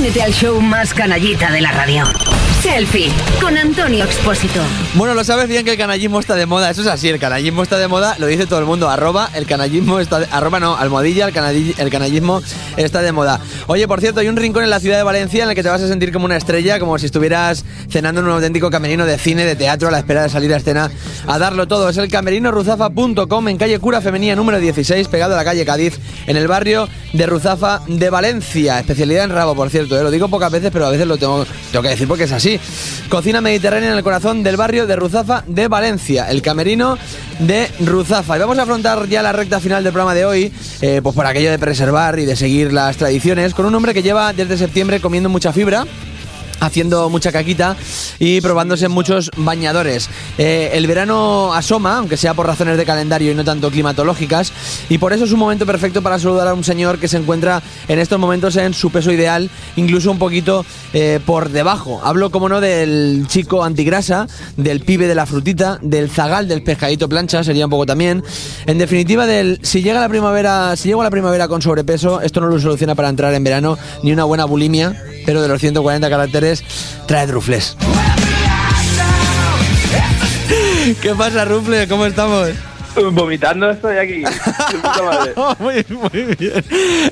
Únete al show más canallita de la radio. Selfie con Antonio Expósito. Bueno, lo sabes bien que el canallismo está de moda. Eso es así, el canallismo está de moda, lo dice todo el mundo. Arroba, el canallismo está de, arroba no, almohadilla, el, el canallismo está de moda. Oye, por cierto, hay un rincón en la ciudad de Valencia en el que te vas a sentir como una estrella, como si estuvieras cenando en un auténtico camerino de cine, de teatro, a la espera de salir a escena a darlo todo. Es el camerinoruzafa.com en calle Cura Femenía número 16, pegado a la calle Cádiz, en el barrio de Ruzafa de Valencia. Especialidad en rabo, por cierto. ¿eh? Lo digo pocas veces, pero a veces lo tengo, tengo que decir porque es así. Cocina mediterránea en el corazón del barrio de Ruzafa de Valencia. El camerino de Ruzafa. Y vamos a afrontar ya la recta final del programa de hoy, eh, pues por aquello de preservar y de seguir las tradiciones, con un hombre que lleva desde septiembre comiendo mucha fibra haciendo mucha caquita y probándose en muchos bañadores. Eh, el verano asoma, aunque sea por razones de calendario y no tanto climatológicas, y por eso es un momento perfecto para saludar a un señor que se encuentra en estos momentos en su peso ideal, incluso un poquito eh, por debajo. Hablo, como no, del chico antigrasa, del pibe de la frutita, del zagal del pescadito plancha, sería un poco también. En definitiva, del si llega la primavera, si llego a la primavera con sobrepeso, esto no lo soluciona para entrar en verano ni una buena bulimia, pero de los 140 caracteres trae rufles. ¿Qué pasa, Rufle? ¿Cómo estamos? Vomitando estoy aquí. Muy, muy bien.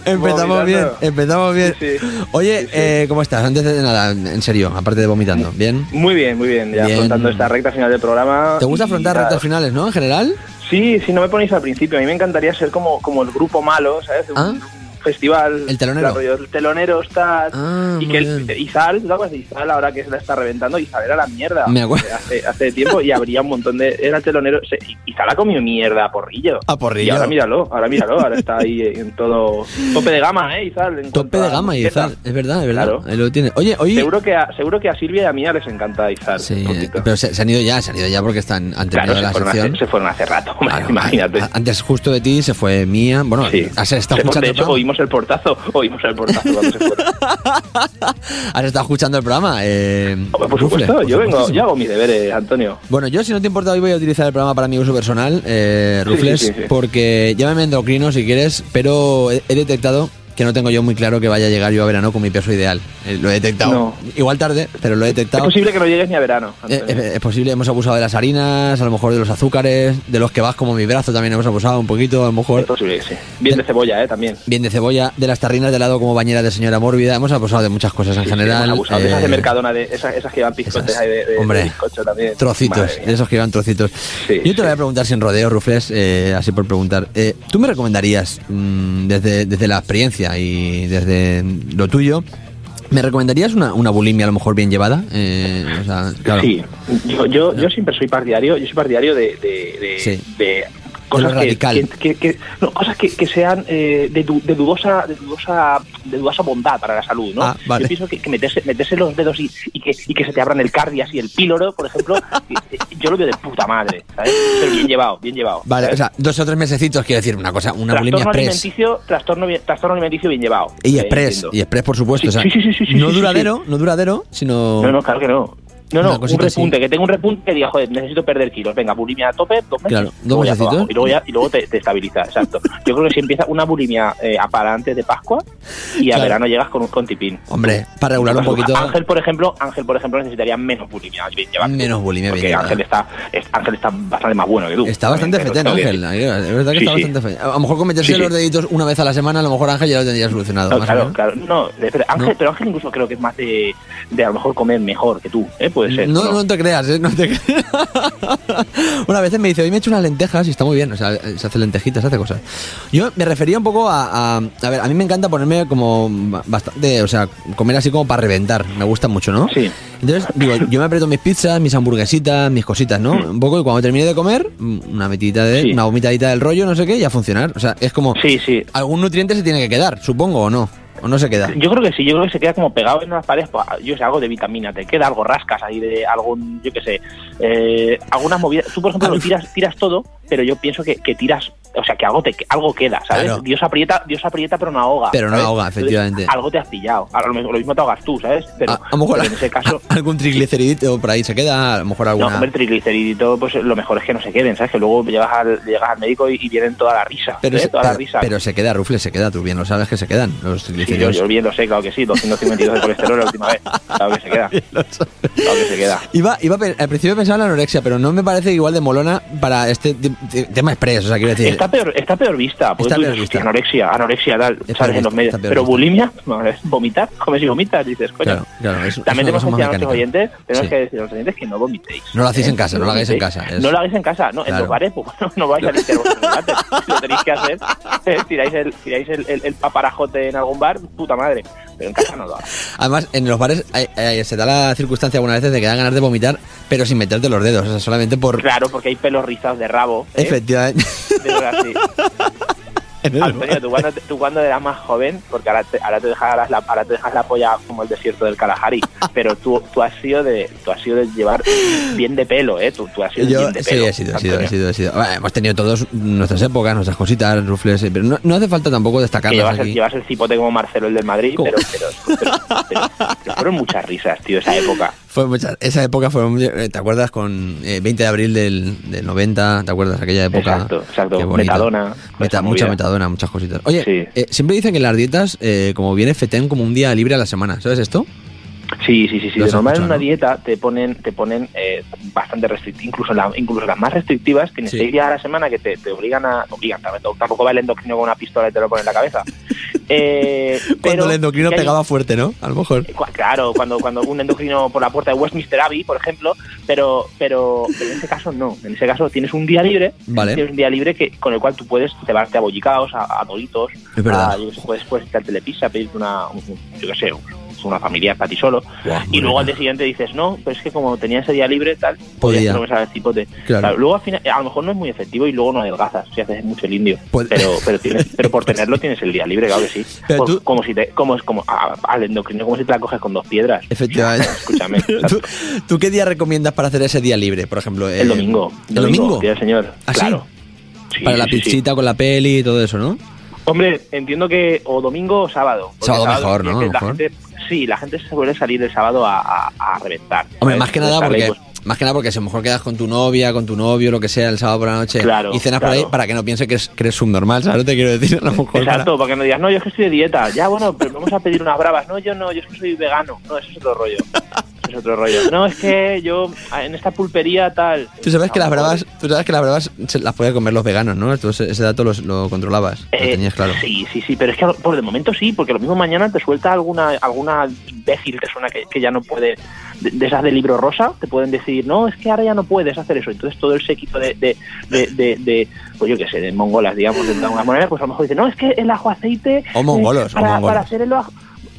Empezamos Vomitando. bien, empezamos bien. Sí, sí. Oye, Sí, eh, ¿cómo estás? Antes de nada, en serio, aparte de vomitando, ¿bien? Muy bien, muy bien. Ya Bien. afrontando esta recta final del programa. ¿Te gusta afrontar nada. rectas finales, no? En general. Sí, si no me ponéis al principio. A mí me encantaría ser como, como el grupo malo, ¿sabes? Ah. un festival. El telonero. rollo, El telonero está. Ah, y que el. Izal, ¿tú te acuerdas de Izal ahora que se la está reventando? Izal era la mierda. Me acuerdo. Hace, hace tiempo y habría un montón de. Era el telonero. se- Izal ha comido mierda a porrillo. A porrillo. Y ahora míralo, ahora míralo. Ahora está ahí en todo. Tope de gama, ¿eh? Izal. en Tope de gama. Izal. Es verdad, es verdad. Claro. Ahí lo tiene. Oye, hoy. Seguro que, a, seguro que a Silvia y a Mía les encanta Izar. Sí, pero se, se han ido ya, se han ido ya porque están, han terminado Claro, se la sección. hace, se fueron hace rato, Claro, imagínate. Antes justo de ti se fue Mía. Bueno, Sí. has estado Se- escuchando hecho, programa. Oímos el portazo, oímos el portazo cuando se fueron. Has estado escuchando el programa. Eh, Hombre, por Rufle, supuesto, por yo vengo, yo hago mis deberes, Antonio. Bueno, yo si no te importa hoy voy a utilizar el programa para mi uso personal, eh, Rufles, sí, sí, sí. porque llámame endocrino si quieres, pero he, he detectado que no tengo yo muy claro que vaya a llegar yo a verano con mi peso ideal. Eh, lo he detectado. No. Igual tarde, pero lo he Es detectado. posible que no llegues ni a verano. Eh, es posible, hemos abusado de las harinas, a lo mejor de los azúcares, de los que vas como mi brazo también hemos abusado un poquito, a lo mejor. es posible sí. Bien de cebolla, ¿eh? También. Bien de cebolla, de las tarrinas de lado como bañera de señora mórbida, hemos abusado de muchas cosas en Sí, general. hemos abusado de esas de eh, Mercadona, de esas, esas que llevan piscotes esas. ahí de, bizcocho también. Trocitos, de esos que llevan trocitos. Sí, Yo te sí. lo voy a preguntar sin rodeo, Rufles, así por preguntar. ¿Tú me recomendarías, mm, desde, desde la experiencia y desde lo tuyo, ¿me recomendarías una, una bulimia a lo mejor bien llevada? Eh, o sea, claro. Sí, yo, yo, yo siempre soy partidario, yo soy partidario de, de, de, Sí. de lo cosas que, que, que- que- no, cosas que, que sean eh, de, du- de dudosa de dudosa de dudosa bondad para la salud, ¿no? Ah, vale. Yo pienso que, meterse, meterse los dedos y, y que, y que se te abran el cardias y el píloro, por ejemplo, y- y- yo lo veo de puta madre, ¿sabes? Pero bien llevado, bien llevado. Vale, ¿sabes? o sea, dos o tres mesecitos, quiero decir, una cosa, una bulimia trastorno express. alimenticio, trastorno, trastorno alimenticio bien llevado. Y Eh, express, y express por supuesto. Sí, o sea, sí, sí, no duradero, no duradero, sino... No, no, claro que no. No, no, un así. repunte, que tengo un repunte que diga, joder, necesito perder kilos. Venga, bulimia a tope, dos meses. Claro, dos luego abajo, Y luego, ya, y luego te, te estabiliza, exacto. Yo creo que si empieza una bulimia eh, para antes de Pascua y a Claro. verano llegas con un con tipín. Hombre, para regular un poquito... Ángel, por ejemplo, Ángel, por ejemplo, necesitaría menos bulimia. Menos bulimia, Porque. Ángel está, es- Ángel está bastante más bueno que tú. Está bastante fetén, que Ángel. Es verdad que Sí, está sí. bastante fetén. A lo mejor con meterse Sí, los deditos una vez a la semana, a lo mejor Ángel ya lo tendría solucionado. No, más claro, claro. No, pero Ángel, No. pero Ángel incluso creo que es más de, de a lo mejor comer mejor que tú, ¿eh? Puede ser. No, ¿no? no te creas, ¿eh? No te creas. Una vez me dice, hoy me he hecho unas lentejas y está muy bien. O sea, se hace lentejitas, se hace cosas. Yo me refería un poco a, a. a ver, a mí me encanta ponerme como ba- bastante. O sea, comer así como para reventar. Me gusta mucho, ¿no? Sí. Entonces, digo, yo me aprieto mis pizzas, mis hamburguesitas, mis cositas, ¿no? Un poco y cuando termine de comer, mm, una metidita de. Sí. Una vomitadita del rollo, no sé qué, y a funcionar. O sea, es como. Sí, sí. Algún nutriente se tiene que quedar, supongo, o no. O no se queda. Yo creo que sí, yo creo que se queda como pegado en las paredes, pues, yo sé, algo de vitamina, te queda algo, rascas ahí de algún, yo qué sé, eh, algunas movidas. Tú, por ejemplo, lo tiras, tiras todo, pero yo pienso que, que tiras o sea, que algo te algo queda, ¿sabes? Claro. Dios aprieta, Dios aprieta, pero no ahoga. Pero no ¿sabes? ahoga, Entonces, efectivamente. algo te has pillado. A lo, lo mismo te ahogas tú, ¿sabes? Pero, a, a lo mejor en ese caso, algún trigliceridito por ahí se queda, a lo mejor no, alguna... hombre, trigliceridito, pues lo mejor es que no se queden, ¿sabes? Que luego llegas al, llegas al médico y, y vienen toda la risa, pero, ¿eh? se, toda pero, la risa. pero se queda, Rufle, se queda, tú bien lo sabes que se quedan los Sí, yo, triglicéridos. yo bien lo sé, claro que sí, 252 de colesterol la última vez. Claro que se queda. Claro que se queda. Iba, iba al principio pensaba en la anorexia, pero no me parece igual de molona para este tema express, o sea, quiero decir... Está peor, está peor vista. Porque Está tú peor dices, vista. "Hostia, anorexia, anorexia, tal, peor en los medios. Pero bulimia, vomitar, comes y vomitas, dices, coño. Claro, claro, es- También tenemos que decir a nuestros oyentes, tenemos Sí. que decir a los oyentes que no vomitéis. No lo hacéis en ¿eh? casa, no lo hagáis en casa, No lo hagáis en casa, no, en los bares, pues no, no vais a limpiar. Si lo tenéis que hacer, eh, tiráis, el, tiráis el, el, el paparajote en algún bar, puta madre. Pero en casa no lo hagáis. Además, en los bares hay- hay- se da la circunstancia algunas veces de que dan ganas de vomitar, pero sin meterte los dedos, o sea, solamente por... Claro, porque hay pelos rizados de rabo. ¿eh? Efectivamente. Sí. Antonio, ¿tú cuando, tú cuando eras más joven, porque ahora te, ahora te dejas la, ahora te dejas la polla como el desierto del Kalahari, pero tú, tú has sido de tú has sido de llevar bien de pelo, ¿eh? Tú, tú has sido Yo, bien de sí, pelo. he sido, he sido, he sido, he sido. Bueno, hemos tenido todos nuestras épocas, nuestras cositas, rufles, pero no, no hace falta tampoco Que destacarlas llevas el, llevas el cipote como Marcelo el del Madrid, ¿Cómo? pero, pero, pero, pero- pero fueron muchas risas, tío, esa época. Fue mucha- esa época fue, eh, ¿te acuerdas? Con eh, 20 de abril del, del 90, ¿te acuerdas? Aquella época. Exacto, exacto. Metadona, Meta- mucha metadona, muchas cositas. Oye, Sí. eh, siempre dicen que en las dietas, eh, como viene FETEN, como un día libre a la semana, ¿sabes esto? Sí, sí, sí, sí. Normal en una ¿no? dieta te ponen, te ponen eh, bastante restrictivas, incluso, la- incluso las más restrictivas, tienes Sí. seis días a la semana que te, te obligan a, obligan, tampoco va el endocrino con una pistola y te lo pone en la cabeza. Eh, Cuando pero el endocrino hay- pegaba fuerte, ¿no? A lo mejor. Claro, cuando, cuando un endocrino por la puerta de Westminster Abbey, por ejemplo, pero, pero, pero en ese caso no. En ese caso tienes un día libre, Vale. tienes un día libre que, con el cual tú puedes llevarte a bollicaos, a, a doritos, Es verdad. a- puedes, puedes irte al telepizza, pedirte una, un- yo qué sé, una familia para ti solo. Y luego al día siguiente dices, no, pero es que como tenía ese día libre, tal, Podía. podías comer al cipote. Claro. Luego al final, a lo mejor no es muy efectivo y luego no adelgazas si haces mucho el indio. Puede- Pero, pero, tienes, pero por tenerlo tienes el día libre, claro que sí. Pero tú- Como si te, como es como a- al endocrino, como si te la coges con dos piedras. Efectivamente. Escúchame. ¿Tú, tú qué día recomiendas para hacer ese día libre, por ejemplo? El eh, domingo. ¿El domingo? Día del señor. ¿Ah, sí? claro. Sí, Para la sí, sí. pizzita con la peli y todo eso, ¿no? Hombre, entiendo que o domingo o sábado. Sábado mejor, ¿no? la Mejor. gente- sí, la gente se suele salir el sábado a, a- a reventar. Hombre, ¿sabes? más que Pues nada porque pues, más que nada porque si a lo mejor quedas con tu novia, con tu novio, lo que sea, el sábado por la noche Claro, y cenas por claro. ahí para que no piense que, es, que eres subnormal, ¿sabes? No te quiero decir, a lo mejor. Exacto, para que no digas, no, yo es que estoy de dieta. Ya, bueno, pero vamos a pedir unas bravas. No, yo no, yo es que soy vegano. No, eso es otro rollo. Es otro rollo. No, es que yo en esta pulpería tal. Tú sabes que las bravas, tú sabes que las bravas se las podían comer los veganos, ¿no? Tú ese, dato los- lo controlabas, lo Eh, tenías claro. Sí, sí, sí, pero es que por de momento sí, porque lo mismo mañana te suelta alguna alguna imbécil que suena que, que ya no puede, de, de esas de libro rosa, te pueden decir, no, es que ahora ya no puedes hacer eso. Entonces todo el séquito de, de, de, pues yo qué sé, de mongolas, digamos, de alguna manera, pues a lo mejor dice, no, es que el ajo aceite... O mongolos, o para, mongolos. para hacer el ajo...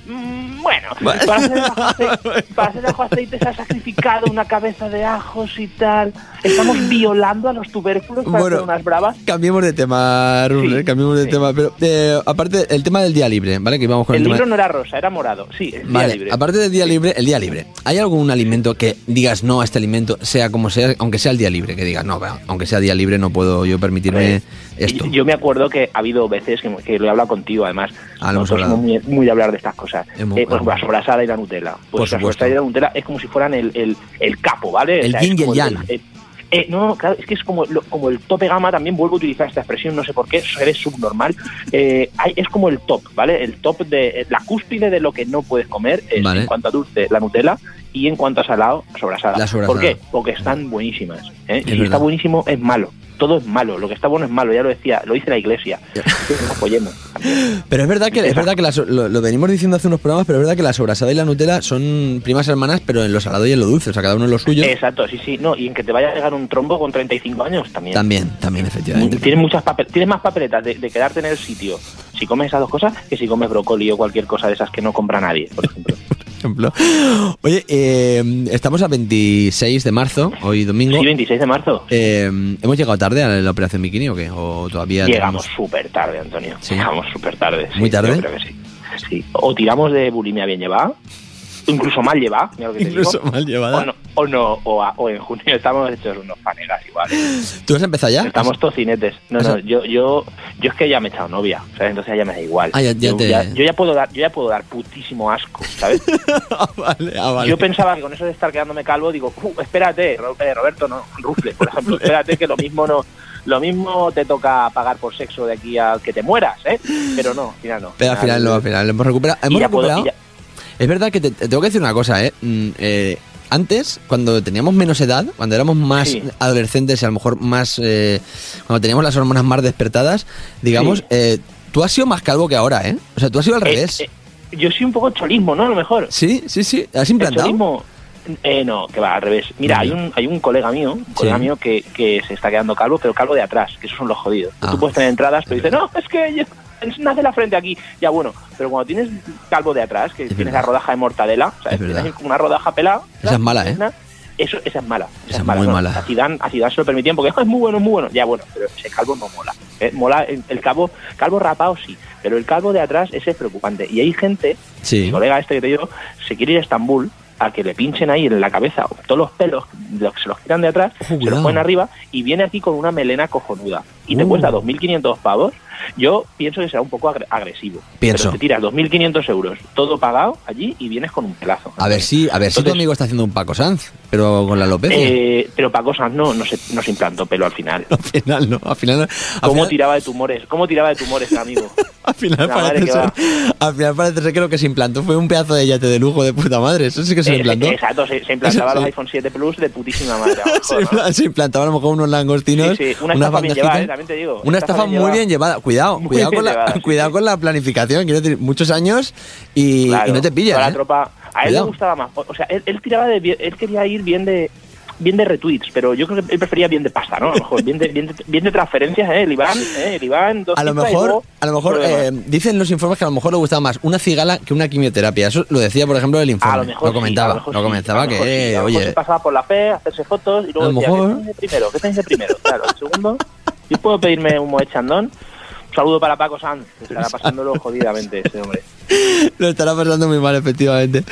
Mm, Bueno, para hacer, ajo aceite, para hacer el ajo aceite se ha sacrificado una cabeza de ajos y tal. Estamos violando a los tubérculos para Bueno, hacer unas bravas. Cambiemos de tema, Rubén, Sí, cambiemos de sí. tema. Pero eh, aparte, el tema del día libre, ¿vale? Que íbamos con el, El tema. libro no era rosa, era morado. Sí, el día Vale, libre. aparte del día libre, el día libre. ¿Hay algún alimento que digas no a este alimento, sea como sea, aunque sea el día libre? Que digas, no, aunque sea día libre, no puedo yo permitirme esto. Yo me acuerdo que ha habido veces que, que lo he hablado contigo, además. Ah, lo hemos hablado. muy, muy de hablar de estas cosas. Hemos- Eh, por ejemplo, la sobrasada y la Nutella. Por Pues la supuesto. sobrasada y la Nutella es como si fueran el, el, el capo, ¿vale? El es yin y el yang. eh, no, no, claro, es que es como, lo- como el tope gama, también vuelvo a utilizar esta expresión, no sé por qué, eres subnormal. Eh, hay- es como el top, ¿vale? El top de la cúspide de lo que no puedes comer es Vale. en cuanto a dulce, la Nutella, y en cuanto a salado, sobrasada. La sobrasada. ¿Por qué? Porque están buenísimas. ¿eh? Es Y si verdad. está buenísimo, es malo. Todo es malo. Lo que está bueno es malo, ya lo decía, lo dice la iglesia. Entonces, apoyemos. Pero es verdad que, es verdad que la so- lo, lo venimos diciendo hace unos programas, pero es verdad que la sobrasada y la Nutella son primas hermanas, pero en lo salado y en lo dulce, o sea, cada uno en lo suyo. Exacto, sí, sí. No, y en que te vaya a llegar un trombo con 35 años también. También, también, efectivamente. Tienes muchas papel, tienes más papeletas de, de quedarte en el sitio si comes esas dos cosas que si comes brócoli o cualquier cosa de esas que no compra nadie, por ejemplo. ejemplo. Oye, eh, estamos a 26 de marzo, hoy domingo. Sí, 26 de marzo. Eh, ¿Hemos llegado tarde a la operación Bikini o qué? ¿O todavía Llegamos tenemos- súper tarde, Antonio. Sí. Llegamos súper tarde. sí, ¿Muy tarde? Yo creo que sí. sí. O tiramos de bulimia bien llevada, incluso mal llevada, mira lo que te Incluso digo. mal llevada. O, no- o no, o, a- o en junio estamos hechos unos panegas igual. ¿Tú has empezado ya? Estamos tocinetes. No, no, yo, yo, yo es que ya me he echado novia, ¿sabes? Entonces ya me da igual. Ah, ya- ya yo, te- yo ya puedo dar, yo ya puedo dar putísimo asco, ¿sabes? ah, vale, ah, vale. Yo pensaba que con eso de estar quedándome calvo, digo, "Uh, espérate, eh, Roberto, no, Rufle, por ejemplo, espérate que lo mismo no, lo mismo te toca pagar por sexo de aquí a que te mueras, ¿eh? Pero no, al final no. Pero al final no, al final lo hemos recuperado. Hemos puedo- recuperado. ya- Es verdad que te, te tengo que decir una cosa, ¿eh? Mm, eh, Antes, cuando teníamos menos edad, cuando éramos más Sí. adolescentes y a lo mejor más. eh, cuando teníamos las hormonas más despertadas, digamos, Sí. eh, tú has sido más calvo que ahora, ¿eh? O sea, tú has sido al eh, revés. eh, yo soy un poco cholismo, ¿no? A lo mejor. Sí, sí, sí. ¿Has ¿El implantado? cholismo? Eh, no, que va, al revés. Mira, Vale. hay un, hay un colega mío, un colega Sí. mío que, que se está quedando calvo, pero calvo de atrás, que esos son los jodidos. Ah. Tú puedes tener entradas, pero dices, no, es que yo- nace la frente aquí. Ya bueno, pero cuando tienes calvo de atrás, que tienes verdad. la rodaja de mortadela, ¿sabes? Es verdad. Tienes como una rodaja pelada. Esa es mala, ¿eh? Una- Eso, esa es mala. Esa, Esa es es mala. muy no. mala. A Zidane, a Zidane se lo permitían porque "Ah, es muy bueno, es muy bueno. Ya bueno, pero ese calvo no mola. ¿eh? Mola el, el calvo, calvo rapado sí, pero el calvo de atrás ese es preocupante. Y hay gente Sí. mi colega este que te digo se quiere ir a Estambul a que le pinchen ahí en la cabeza todos los pelos, los que se los quitan de atrás, Ojo, se los ponen arriba y viene aquí con una melena cojonuda. Y te Uh. cuesta 2.500 pavos. Yo pienso que será un poco agre- agresivo. Pienso. Pero te tiras 2.500 euros, todo pagado allí y vienes con un pelazo. A ver si, a ver si tu amigo está haciendo un Paco Sanz, pero con la alopecia. eh, pero para cosas no, no se, no se implantó pelo al final. Al final no, al final, al ¿Cómo final, tiraba de tumores? ¿Cómo tiraba de tumores, amigo? al final La parece ser, va. al final parece ser que lo que se implantó fue un pedazo de yate de lujo de puta madre. Eso sí que se Eh, implantó. Exacto, se, se implantaba los iPhone 7 Plus de putísima madre. Se, ¿no? se implantaba a lo mejor unos langostinos. Sí, sí, una unas estafa bien llevada, eh, también te digo. Una estafa muy bien llevada. Cuidado, Muy cuidado, bien con la, sí, cuidado sí. con la planificación. Quiero decir, muchos años y, y Claro, no te pillan. la ¿eh? tropa. A él Cuidado. le gustaba más. O sea, él, él tiraba de. Él quería ir bien de. Bien de retweets, pero yo creo que él prefería bien de pasta, ¿no? A lo mejor bien de, bien de, bien de transferencias, ¿eh? El Iván, ¿eh? El Iván, dos A lo y mejor, luego a lo mejor eh, dicen los informes que a lo mejor le gustaba más una cigala que una quimioterapia. Eso lo decía, por ejemplo, el informe. a lo mejor sí, comentaba, a lo mejor lo sí, comentaba a lo que, mejor sí, eh, a lo mejor oye, pasaba por la fe, hacerse fotos y A luego lo decía, mejor- ¿qué tenéis de primero? ¿Qué tenéis de primero? Claro, el segundo, yo puedo pedirme un Moet Chandon. Saludo para Paco Sanz, que estará pasándolo jodidamente ese hombre. lo estará pasando muy mal, efectivamente.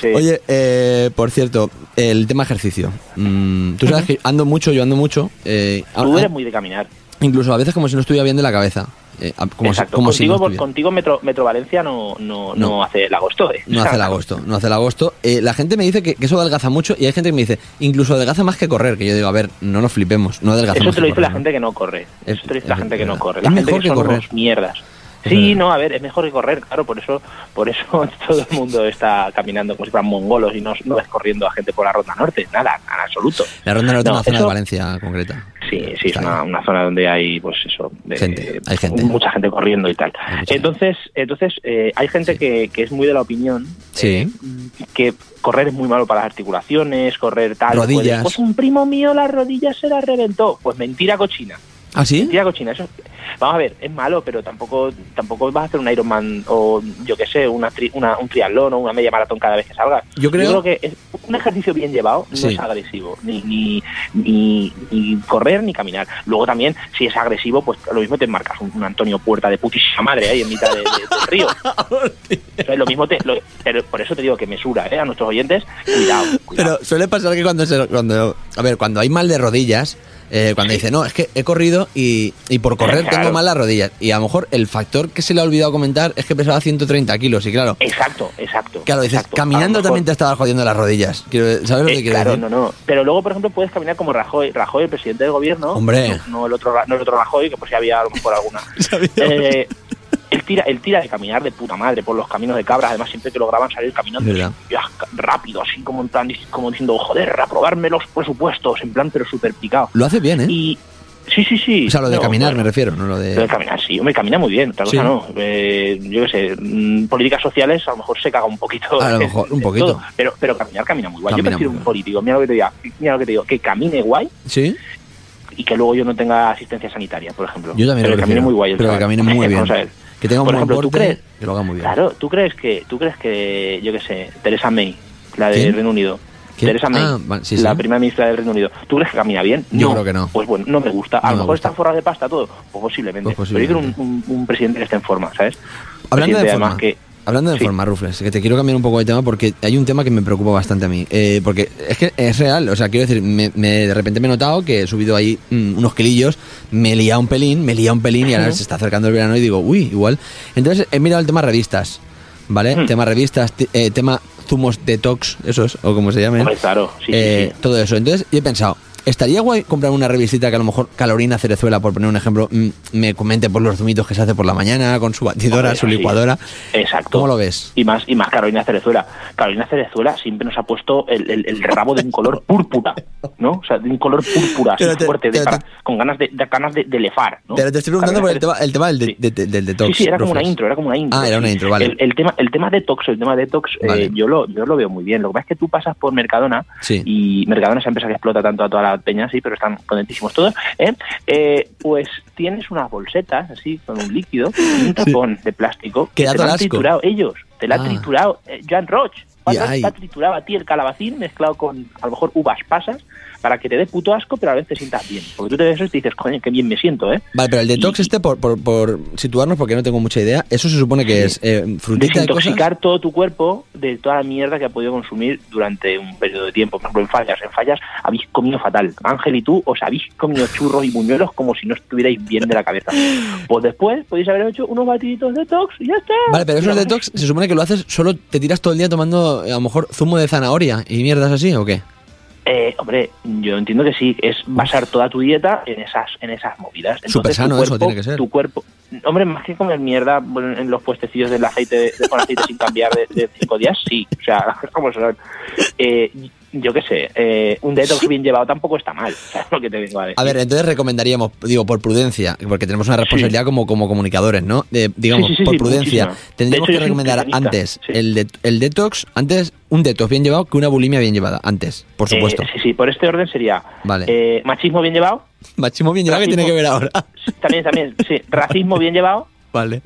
Sí. Oye, eh, por cierto, el tema ejercicio. Mm, Tú sabes que ando mucho, yo ando mucho. eh, Tú a- eres muy de caminar. incluso a veces como si no estuviera bien de la cabeza. Eh, a- como si, Exacto. como si contigo, no por- estuviera. contigo Metro, Metro Valencia no, no, no, No. hace el agosto, ¿eh? No hace el agosto, no hace el agosto. Eh, la gente me dice que, que eso adelgaza mucho y hay gente que me dice, incluso adelgaza más que correr. Que yo digo, a ver, no nos flipemos, no adelgaza Eso más te lo que dice la correr, gente que no corre. Es- Eso te lo dice la es gente que no corre. Es La gente mejor que que son correr. unos mierdas. Es Sí, no, a ver, es mejor que correr, claro, por eso, por eso todo el mundo está caminando como si fueran mongolos y no, no ves corriendo a gente por la ronda norte, nada, en absoluto. La ronda norte es una zona eso- de Valencia concreta. Sí, sí, es una, zona donde hay, pues eso, de- Gente, hay gente. mucha gente corriendo y tal. Entonces, entonces eh, hay gente Sí. que, que es muy de la opinión Sí. eh, que correr es muy malo para las articulaciones, correr tal. Rodillas. puede- pues un primo mío las rodillas se las reventó. Pues mentira cochina. ¿Ah, sí? Mentira cochina. Eso, vamos a ver, es malo, pero tampoco tampoco vas a hacer un Ironman o yo qué sé, una, tri- una- un triatlón o una media maratón cada vez que salgas. Yo creo- que es un ejercicio bien llevado no Sí. es agresivo, ni, ni, ni, ni correr ni caminar. Luego también, si es agresivo, pues lo mismo te marcas un, un Antonio Puerta de putísima madre ahí en mitad de- de- del río. Entonces, lo mismo te, lo- pero por eso te digo que mesura, ¿eh? A nuestros oyentes, cuidado, cuidado. Pero suele pasar que cuando se, cuando a ver, cuando hay mal de rodillas, eh, cuando dice, no, es que he corrido y, y por correr Claro. tengo mal las rodillas. Y a lo mejor el factor que se le ha olvidado comentar es que pesaba 130 kilos. Y claro, Exacto, exacto. claro, dices, exacto. Lo caminando también te estabas jodiendo las rodillas. Quiero, ¿Sabes lo Eh, que quiero claro, decir? no, no. Pero luego, por ejemplo, puedes caminar como Rajoy, Rajoy, el presidente del gobierno. Hombre. No, no el otro, no el otro Rajoy, que por si había a lo mejor alguna. Eh, él tira, él tira de caminar de puta madre por los caminos de cabras, además siempre que lograban salir caminando ya, ca- rápido, así como en plan, como diciendo, joder, aprobarme los presupuestos, en plan, pero súper picado. Lo hace bien, ¿eh? Y sí, sí, sí. o sea, lo de No, caminar bueno, me refiero, no lo de... lo de caminar, sí, hombre, camina muy bien, otra cosa Sí. no. Eh, yo qué sé, mm, políticas sociales a lo mejor se caga un poquito. A lo mejor, un poquito. todo, pero, pero caminar camina muy guay. Camina yo prefiero un político, mira lo que te digo, mira lo que te digo, que camine guay ¿Sí? y que luego yo no tenga asistencia sanitaria, por ejemplo. Yo también pero lo que camine muy guay. el Pero que camine muy bien. Vamos a ver. Que tenga un Por buen ejemplo, ¿tú porte, crees? que lo haga muy bien. Claro, ¿tú crees que, tú crees que, yo qué sé, Teresa May, la de ¿Quién? Reino Unido, May, Ah, sí, la primera ministra del Reino Unido, ¿tú crees que camina bien? Yo creo que no. Pues bueno, no me gusta. A No lo me mejor está forrado de pasta todo, pues posiblemente. Pues Pero yo quiero un, un- un presidente que esté en forma, ¿sabes? Hablando de forma, que hablando de Sí. forma, Rufles, que te quiero cambiar un poco de tema porque hay un tema que me preocupa bastante a mí. Eh, porque es que es real, o sea, quiero decir, me, me- de repente me he notado que he subido ahí mm, unos kilillos, me he liado un pelín, me liado un pelín y ahora se está acercando el verano y digo, uy, igual. Entonces he mirado el tema revistas, ¿vale? Mm. Tema revistas, eh, tema zumos detox, esos, o como se llamen. Hombre, claro, sí, sí, Eh, sí. Todo eso. Entonces, yo he pensado, estaría guay comprar una revistita que a lo mejor Calorina Cerezuela, por poner un ejemplo, mm, me comente por los zumitos que se hace por la mañana, con su batidora, Hombre, su licuadora. Exacto. ¿Cómo lo ves? Y más, y más Carolina Cerezuela. Carolina Cerezuela siempre nos ha puesto el, el- el rabo de un color púrpura, ¿no? O sea, de un color púrpura, así te- fuerte, de para- con ganas de, de ganas de, de lefar, ¿no? Pero te estoy preguntando por el tema, el tema del, de- Sí. del detox. Sí, sí, era como una intro, era como una intro. Ah, era una intro, vale. El, el tema, el tema detox, el tema detox, eh, yo lo, yo lo veo muy bien. Lo que pasa es que tú pasas por Mercadona Sí. y Mercadona esa empresa que explota tanto a toda la peña, sí, pero están contentísimos todos. ¿eh? Eh, pues tienes unas bolsetas así con un líquido, y un tapón de plástico Que te lo han triturado ellos, te lo ha Ah. triturado eh, Jan Roch. Y ay. Te ha triturado a ti el calabacín mezclado con a lo mejor uvas pasas para que te dé puto asco, pero a la vez te sientas bien. Porque tú te ves eso y te dices, coño, qué bien me siento, ¿eh? Vale, pero el detox Y- este, por, por, por situarnos, porque no tengo mucha idea, eso se supone que es eh, frutita de desintoxicar todo tu cuerpo de toda la mierda que ha podido consumir durante un periodo de tiempo. Por ejemplo, en fallas. En fallas habéis comido fatal. Ángel y tú os habéis comido churros y buñuelos como si no estuvierais bien de la cabeza. Pues después podéis haber hecho unos batiditos de detox y ya está. Vale, pero esos detox se supone que lo haces, solo te tiras todo el día tomando a lo mejor zumo de zanahoria y mierdas así, ¿o qué? Eh, hombre, yo entiendo que sí, es basar toda tu dieta en esas en esas movidas. Entonces, Súper tu sano eso cuerpo- tiene que ser. Tu cuerpo, hombre, más que comer mierda en los puestecillos del aceite de- con aceite sin cambiar de, de cinco días, sí. O sea, como son. Eh, yo qué sé, eh, un detox bien llevado tampoco está mal. ¿Sabes lo que te vengo a decir? A ver, entonces recomendaríamos, digo, por prudencia, porque tenemos una responsabilidad como, como comunicadores, ¿no? Digamos, Sí, sí, sí, por prudencia, tendríamos que recomendar antes el, de- el detox, antes un detox bien llevado que una bulimia bien llevada, antes, por supuesto. Eh, sí, sí, por este orden sería Vale. eh, machismo bien llevado, Machismo bien llevado que tiene que ver ahora. también, también, sí, racismo bien llevado, vale.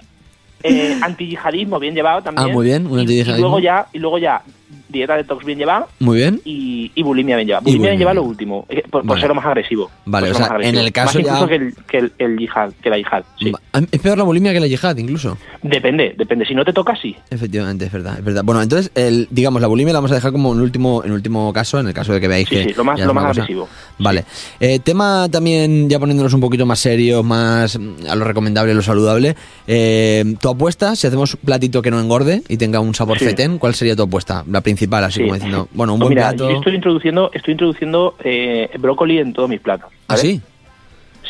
eh, antiyihadismo bien llevado también. Ah, muy bien, un Y- y, luego ya, y luego ya dieta detox bien llevada Muy bien. y, y bulimia bien llevada. Bulimia bien llevada lo último, eh, por, por Vale. ser lo más agresivo. Vale, o sea, en el caso Más incluso ya- que el, que el, el yihad, que la yihad, sí. Es peor la bulimia que la yihad, incluso. Depende, depende. Si no te toca, sí. Efectivamente, es verdad, es verdad. Bueno, entonces, el, digamos, la bulimia la vamos a dejar como en último, en último caso, en el caso de que veáis Sí, que. sí, lo más- lo más agresivo. Vale. Eh, tema también, ya poniéndonos un poquito más serios, más a lo recomendable, lo saludable. Eh, tu apuesta, si hacemos un platito que no engorde y tenga un sabor Sí. fetén, ¿cuál sería tu apuesta? La principal, así Sí. como diciendo, bueno, un buen mira, plato. yo estoy introduciendo, estoy introduciendo eh, brócoli en todos mis platos. ¿Ah, ¿vale? sí?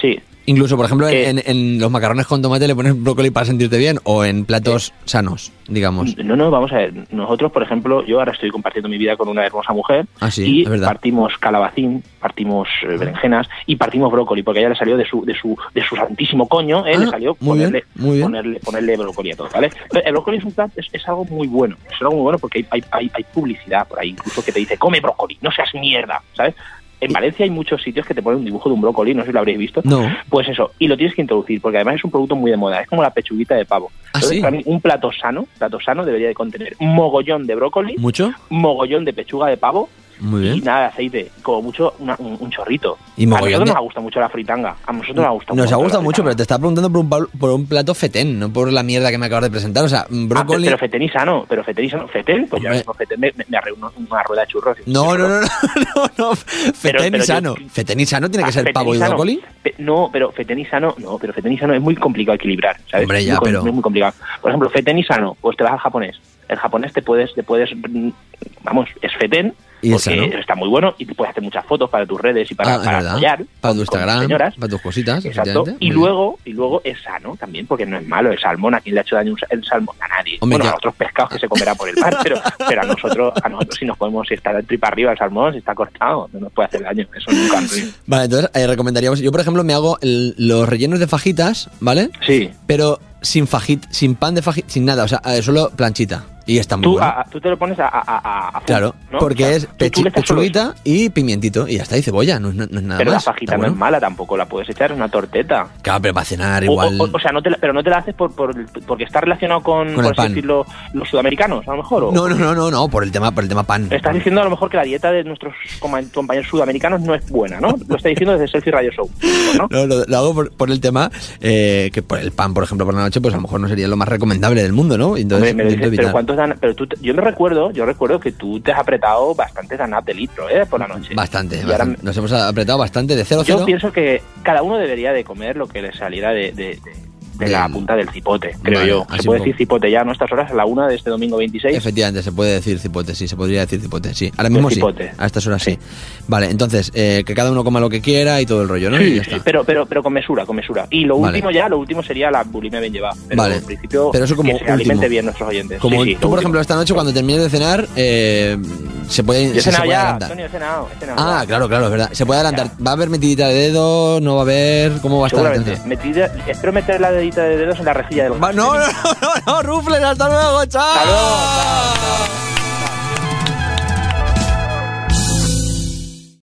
Sí. Incluso, por ejemplo, en- Eh. en, en los macarrones con tomate le pones brócoli para sentirte bien o en platos sanos, digamos. No, no, vamos a ver. Nosotros, por ejemplo, yo ahora estoy compartiendo mi vida con una hermosa mujer Ah, sí, y partimos calabacín, partimos eh, berenjenas y partimos brócoli, porque a ella le salió de su de su de su santísimo coño, ¿eh? Ah, le salió muy bien, ponerle, muy bien. ponerle ponerle brócoli a todo, ¿vale? Pero El brócoli es un plato, es, es algo muy bueno, es algo muy bueno porque hay, hay, hay, hay publicidad por ahí, incluso que te dice come brócoli, no seas mierda, ¿sabes? En Valencia hay muchos sitios que te ponen un dibujo de un brócoli, no sé si lo habréis visto. No. Pues eso, y lo tienes que introducir, porque además es un producto muy de moda, es como la pechuguita de pavo. ¿Ah, Entonces, sí? para mí, un plato sano, plato sano debería de contener mogollón de brócoli, ¿Mucho? mogollón de pechuga de pavo Muy y bien. nada de aceite, como mucho una- un, un chorrito. Y a nosotros de- nos gusta mucho la fritanga, a nosotros nos gusta Nos ha gustado mucho, pero te estaba preguntando por un, por un plato fetén, no por la mierda que me acabas de presentar. O sea, Ah, brócoli. pero fetén y sano, pero fetén y sano. Fetén, pues Hombre. fetén me, me, arreglo una, rueda de churros. y- No, no, no, no, no, no. Fetén y pero yo- sano. Fetén y sano tiene que Ah, ser pavo y sano. brócoli. No, pero fetén y sano, no, pero fetén y sano es muy complicado equilibrar, ¿sabes? Hombre, ya, muy, pero- muy, muy complicado. Por ejemplo, fetén y sano, pues te vas al japonés. El japonés te puedes, te puedes, mm, vamos, es fetén, Y porque está muy bueno y puedes hacer muchas fotos para tus redes y para, ah, para para tu Instagram, señoras. para tus cositas. Exacto. Y Muy bien. luego, y luego es sano también, porque no es malo el salmón. ¿A quién le ha hecho daño el salmón? A nadie. Hombre, bueno, ya. a otros pescados que se comerá por el mar, pero, pero a nosotros, a nosotros si nos podemos, si está tripa arriba el salmón, si está cortado, no nos puede hacer daño. Eso nunca. Vale, entonces eh, recomendaríamos. Yo, por ejemplo, me hago el- los rellenos de fajitas, ¿vale? Sí. Pero sin fajit, sin pan de fajita, sin nada, o sea, eh, solo planchita. Y está muy Tú, bueno. a- tú te lo pones a, a, a- a full, Claro, ¿no? porque O sea, es eso. pechuguita y pimientito. Y ya está, y cebolla, no, es na- no es nada Pero más. la fajita no bueno. es mala tampoco, la puedes echar, es una torteta. Claro, pero para cenar O, igual. o- o sea, no te la- pero no te la haces por, por- porque está relacionado con, Con por así decirlo, los sudamericanos, a lo mejor. o- No, no, no, no, no, por el tema, por el tema pan. Estás diciendo a lo mejor que la dieta de nuestros compañeros sudamericanos no es buena, ¿no? Lo está diciendo desde Selfie Radio Show, ¿no? No, lo, lo hago por, por el tema eh, que por el pan, por ejemplo, por la noche, pues a lo mejor no sería lo más recomendable del mundo, ¿no? Entonces, Hombre, me lo intento dices, pero. ¿cuántos dan? Pero tú, yo me recuerdo, yo recuerdo que tú te has apretado bastantes danat de litro, ¿eh? Por la noche. Bastante, ahora bastante. Nos hemos apretado bastante de cero, Yo cero. pienso que cada uno debería de comer lo que le saliera de, de- de- de la punta del cipote, creo Vale, yo. Se puede decir cipote ya a nuestras horas, a la una de este domingo 26. Efectivamente, se puede decir cipote, sí, se podría decir cipote, sí. Ahora mismo sí. A estas horas sí. Vale, entonces, eh, que cada uno coma lo que quiera y todo el rollo, ¿no? y Sí, pero, pero, pero con mesura, con mesura. Y lo Vale. último ya, lo último sería la bulimia bien llevada. Pero Vale. en principio, Pero eso como que se último. alimente bien nuestros oyentes. Como Sí, sí, tú, por último. ejemplo, esta noche cuando termines de cenar, eh, se puede, Yo se puede ya, adelantar. Antonio, he cenado, he cenado Ah, claro, claro, es verdad. Se puede adelantar. ¿Va a haber metidita de dedo? ¿No va a haber? ¿Cómo va a estar? Metida, espero meter la dedita de dedos en la rejilla del No, no, no, no, no, Rufles, hasta luego, chao. Hasta luego, chao, chao.